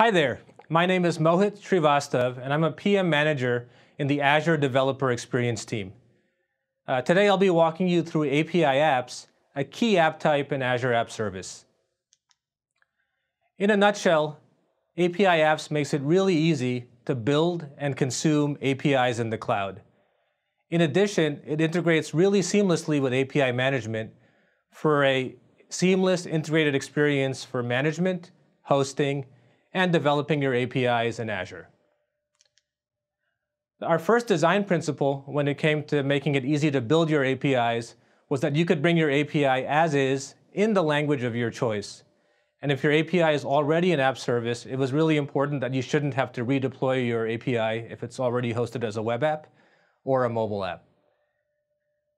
Hi there, my name is Mohit Srivastav, and I'm a PM manager in the Azure Developer Experience team. Uh, today I'll be walking you through API apps, a key app type in Azure App Service. In a nutshell, API apps makes it really easy to build and consume APIs in the cloud. In addition, it integrates really seamlessly with API management for a seamless integrated experience for management, hosting, and developing your APIs in Azure. Our first design principle when it came to making it easy to build your APIs was that you could bring your API as is in the language of your choice. And if your API is already an app service, it was really important that you shouldn't have to redeploy your API if it's already hosted as a web app or a mobile app.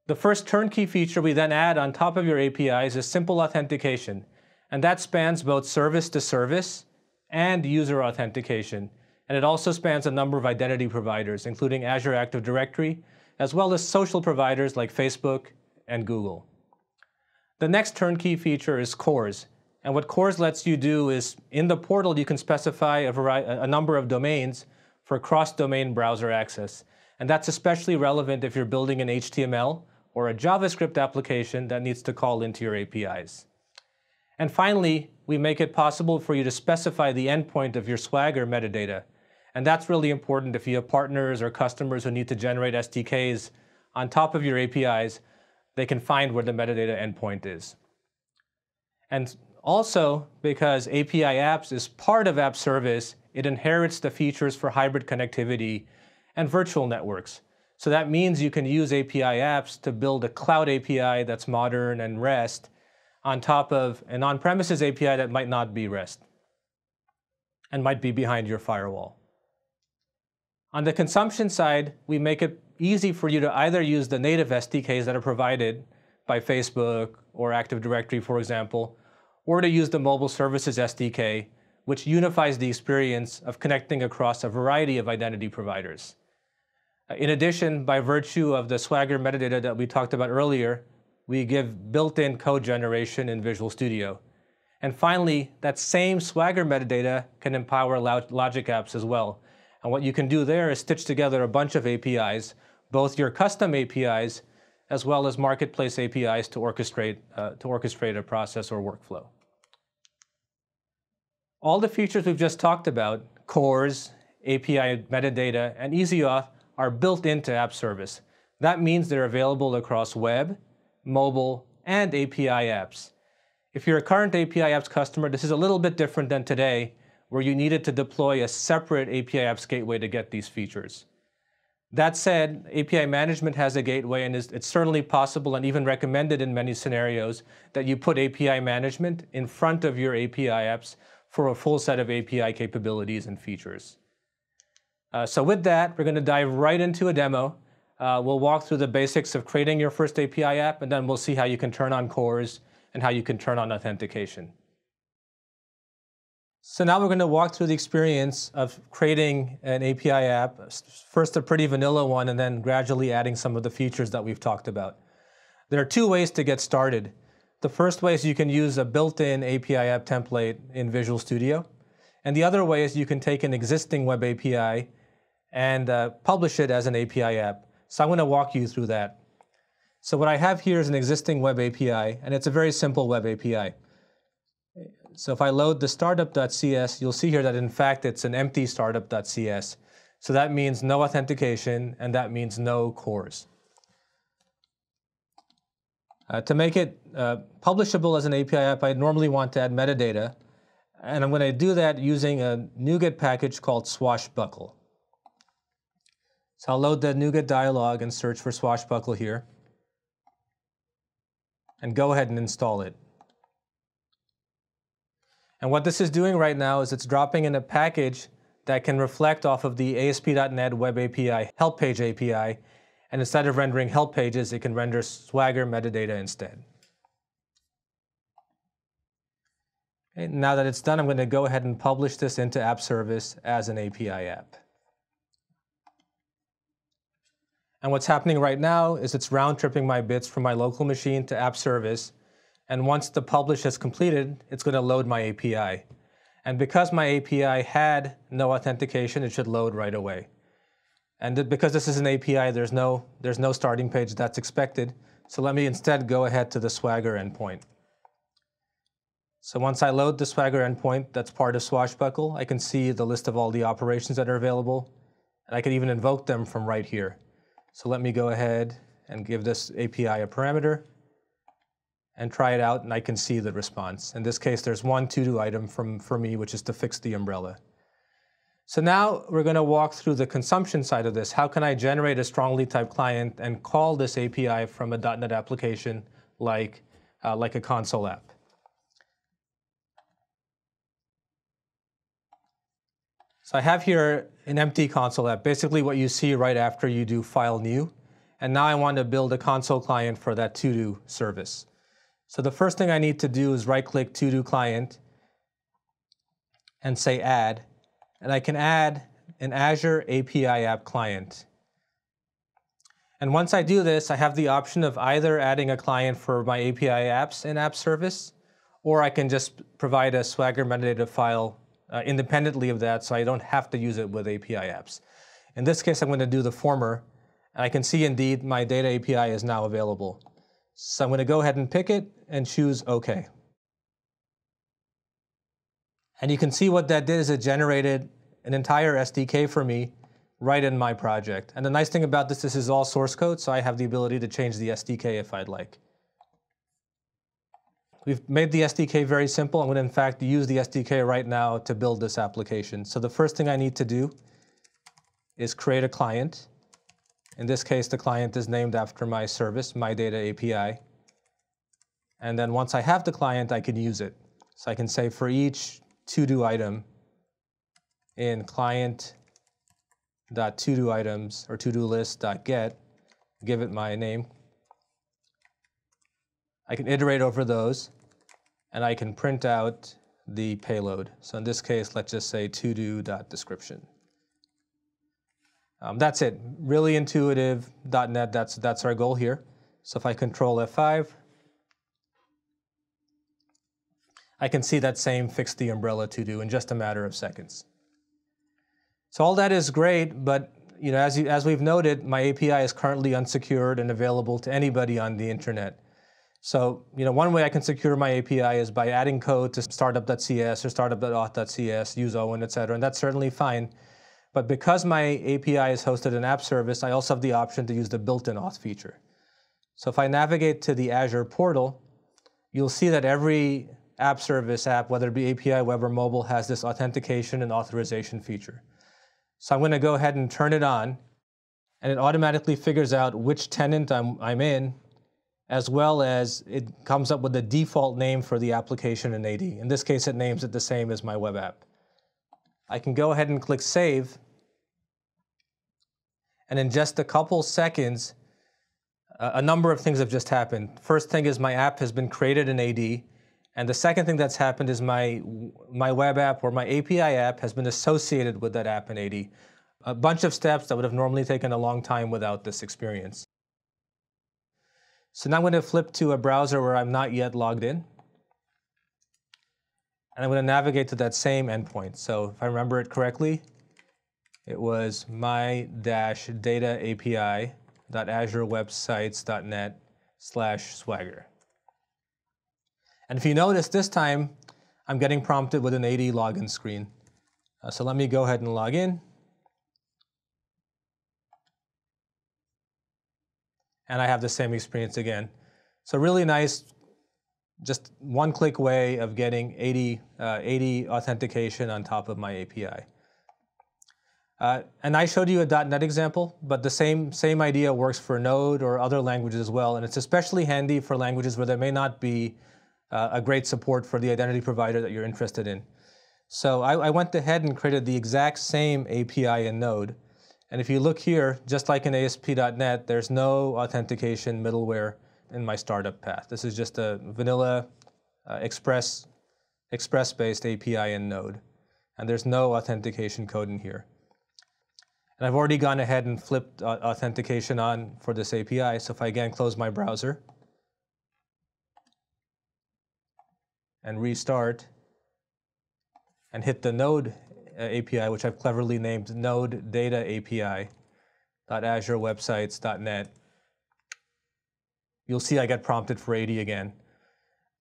The first turnkey feature we then add on top of your APIs is simple authentication, and that spans both service to service and user authentication. And it also spans a number of identity providers, including Azure Active Directory, as well as social providers like Facebook and Google. The next turnkey feature is CORS. And what CORS lets you do is, in the portal, you can specify a, a number of domains for cross-domain browser access. And that's especially relevant if you're building an HTML or a JavaScript application that needs to call into your APIs. And finally, we make it possible for you to specify the endpoint of your Swagger metadata. And that's really important if you have partners or customers who need to generate SDKs on top of your APIs, they can find where the metadata endpoint is. And also, because API Apps is part of App Service, it inherits the features for hybrid connectivity and virtual networks. So that means you can use API Apps to build a cloud API that's modern and REST on top of an on-premises API that might not be REST and might be behind your firewall. On the consumption side, we make it easy for you to either use the native SDKs that are provided by Facebook or Active Directory, for example, or to use the Mobile Services SDK, which unifies the experience of connecting across a variety of identity providers. In addition, by virtue of the Swagger metadata that we talked about earlier, we give built-in code generation in Visual Studio. And finally, that same Swagger metadata can empower Logic apps as well. And what you can do there is stitch together a bunch of APIs, both your custom APIs as well as marketplace APIs to orchestrate, uh, to orchestrate a process or workflow. All the features we've just talked about, CORS, API metadata, and EasyAuth are built into App Service. That means they're available across web, mobile, and API apps. If you're a current API apps customer, this is a little bit different than today, where you needed to deploy a separate API apps gateway to get these features. That said, API management has a gateway, and it's certainly possible and even recommended in many scenarios that you put API management in front of your API apps for a full set of API capabilities and features. Uh, so with that, we're going to dive right into a demo uh, we'll walk through the basics of creating your first API app, and then we'll see how you can turn on CORS and how you can turn on authentication. So now we're going to walk through the experience of creating an API app, first a pretty vanilla one, and then gradually adding some of the features that we've talked about. There are two ways to get started. The first way is you can use a built-in API app template in Visual Studio. And the other way is you can take an existing web API and uh, publish it as an API app. So I'm going to walk you through that. So what I have here is an existing web API, and it's a very simple web API. So if I load the startup.cs, you'll see here that in fact it's an empty startup.cs. So that means no authentication, and that means no CORS. Uh, to make it uh, publishable as an API app, I normally want to add metadata. And I'm going to do that using a NuGet package called Swashbuckle. So I'll load the NuGet dialog and search for Swashbuckle here. And go ahead and install it. And what this is doing right now is it's dropping in a package that can reflect off of the ASP.NET Web API help page API. And instead of rendering help pages, it can render Swagger metadata instead. Okay, now that it's done, I'm going to go ahead and publish this into App Service as an API app. And what's happening right now is it's round tripping my bits from my local machine to app service. And once the publish is completed, it's going to load my API. And because my API had no authentication, it should load right away. And because this is an API, there's no, there's no starting page that's expected. So let me instead go ahead to the Swagger endpoint. So once I load the Swagger endpoint that's part of Swashbuckle, I can see the list of all the operations that are available. And I can even invoke them from right here. So let me go ahead and give this API a parameter and try it out, and I can see the response. In this case, there's one to-do item from, for me, which is to fix the umbrella. So now we're going to walk through the consumption side of this. How can I generate a strongly typed client and call this API from a .NET application like, uh, like a console app? So I have here an empty console app, basically what you see right after you do file new. And now I want to build a console client for that to-do service. So the first thing I need to do is right-click to-do client and say add. And I can add an Azure API app client. And once I do this, I have the option of either adding a client for my API apps in app service, or I can just provide a Swagger metadata file uh, independently of that so I don't have to use it with API apps. In this case, I'm going to do the former. And I can see indeed my data API is now available. So I'm going to go ahead and pick it and choose OK. And you can see what that did is it generated an entire SDK for me right in my project. And the nice thing about this, this is all source code, so I have the ability to change the SDK if I'd like. We've made the SDK very simple. I'm going to, in fact, use the SDK right now to build this application. So the first thing I need to do is create a client. In this case, the client is named after my service, my data API. And then once I have the client, I can use it. So I can say for each to-do item in client.todo items or to-do list.get, give it my name. I can iterate over those, and I can print out the payload. So in this case, let's just say to-do.description. Um, that's it. Really intuitive .NET. That's that's our goal here. So if I control F5, I can see that same fix the umbrella to do in just a matter of seconds. So all that is great, but you know, as, you, as we've noted, my API is currently unsecured and available to anybody on the internet. So you know, one way I can secure my API is by adding code to startup.cs or startup.auth.cs, use OWIN, et cetera, and that's certainly fine. But because my API is hosted in app service, I also have the option to use the built-in auth feature. So if I navigate to the Azure portal, you'll see that every app service app, whether it be API, web, or mobile, has this authentication and authorization feature. So I'm going to go ahead and turn it on, and it automatically figures out which tenant I'm, I'm in, as well as it comes up with the default name for the application in AD. In this case, it names it the same as my web app. I can go ahead and click Save. And in just a couple seconds, a number of things have just happened. First thing is my app has been created in AD. And the second thing that's happened is my, my web app or my API app has been associated with that app in AD. A bunch of steps that would have normally taken a long time without this experience. So now I'm going to flip to a browser where I'm not yet logged in. And I'm going to navigate to that same endpoint. So if I remember it correctly, it was my-data api.azurewebsites.net slash swagger. And if you notice this time, I'm getting prompted with an AD login screen. Uh, so let me go ahead and log in. And I have the same experience again. So really nice just one click way of getting AD, uh, AD authentication on top of my API. Uh, and I showed you a .NET example, but the same, same idea works for Node or other languages as well. And it's especially handy for languages where there may not be uh, a great support for the identity provider that you're interested in. So I, I went ahead and created the exact same API in Node. And if you look here, just like in ASP.NET, there's no authentication middleware in my startup path. This is just a vanilla uh, Express, Express-based API in Node. And there's no authentication code in here. And I've already gone ahead and flipped uh, authentication on for this API. So if I again close my browser and restart, and hit the Node API, which I've cleverly named Node Data API, .azurewebsites.net, you'll see I get prompted for AD again.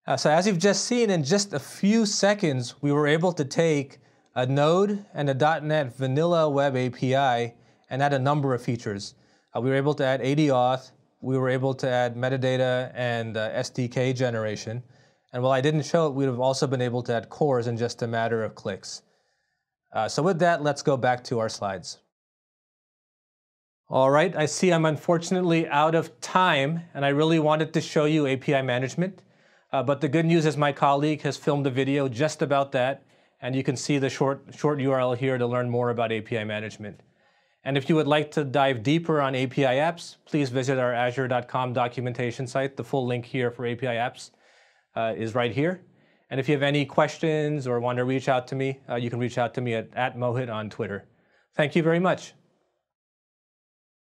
Uh, so as you've just seen, in just a few seconds, we were able to take a Node and a .NET Vanilla Web API and add a number of features. Uh, we were able to add AD auth, we were able to add metadata and uh, SDK generation. And while I didn't show it, we'd have also been able to add CORS in just a matter of clicks. Uh, so with that, let's go back to our slides. All right, I see I'm unfortunately out of time, and I really wanted to show you API management. Uh, but the good news is my colleague has filmed a video just about that, and you can see the short, short URL here to learn more about API management. And if you would like to dive deeper on API apps, please visit our azure.com documentation site. The full link here for API apps uh, is right here. And if you have any questions or want to reach out to me, uh, you can reach out to me at, at Mohit on Twitter. Thank you very much.